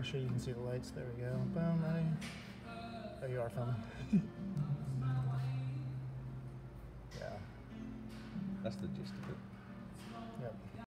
Make sure you can see the lights. There we go. Boom, ready. Oh, you are filming. yeah. That's the gist of it.